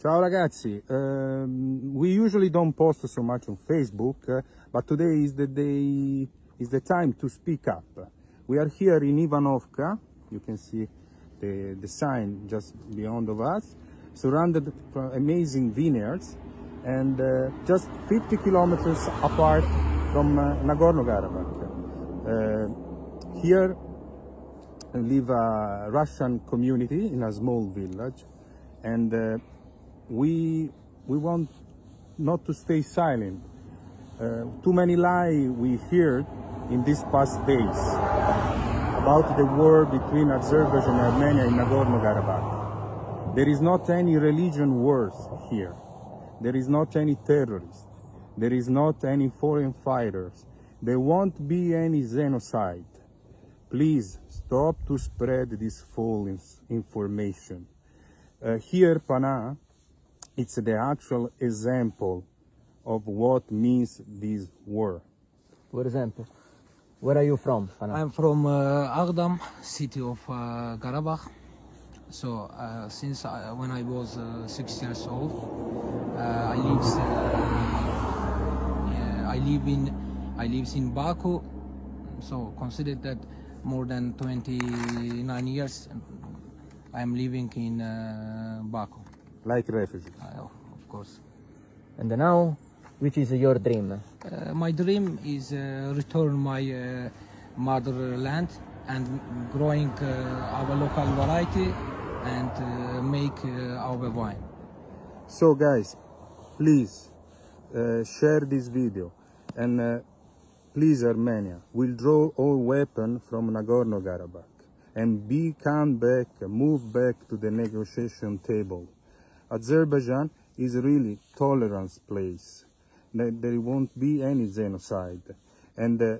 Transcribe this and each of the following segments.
Ciao ragazzi, um, we usually don't post so much on Facebook, uh, but today is the day, is the time to speak up. We are here in Ivanovka, you can see the, the sign just beyond of us, surrounded by amazing vineyards, and uh, just 50 kilometers apart from uh, Nagorno-Karabakh. Uh, here live a Russian community in a small village, and uh, we we want not to stay silent. Uh, too many lies we heard in these past days about the war between Azerbaijan and Armenia in Nagorno-Karabakh. There is not any religion wars here. There is not any terrorists. There is not any foreign fighters. There won't be any genocide. Please stop to spread this false information. Uh, here, Pana, it's the actual example of what means this war. For example, where are you from? Fana? I'm from uh, Agdam, city of uh, Karabakh. So uh, since I, when I was uh, six years old, uh, I live uh, I live in I live in Baku. So consider that more than 29 years I am living in uh, Baku. Like refugees. Uh, of course. And now, which is your dream? Uh, my dream is uh, return my uh, motherland and growing uh, our local variety and uh, make uh, our wine. So guys, please uh, share this video and uh, please Armenia, withdraw all weapons from Nagorno-Karabakh and be come back, move back to the negotiation table. Azerbaijan is really tolerance place. There there won't be any genocide. And, uh,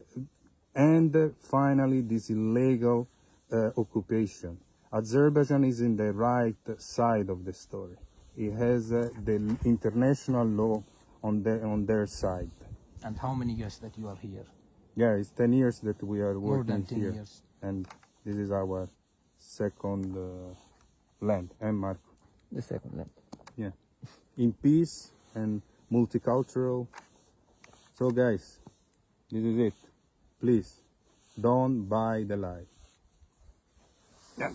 and uh, finally this illegal uh, occupation. Azerbaijan is in the right side of the story. It has uh, the international law on, the, on their side. And how many years that you are here? Yeah, it's 10 years that we are More working than 10 here. years. And this is our second uh, land. And Marco? The second land. Yeah. In peace and multicultural. So guys, this is it. Please, don't buy the lie. Yeah.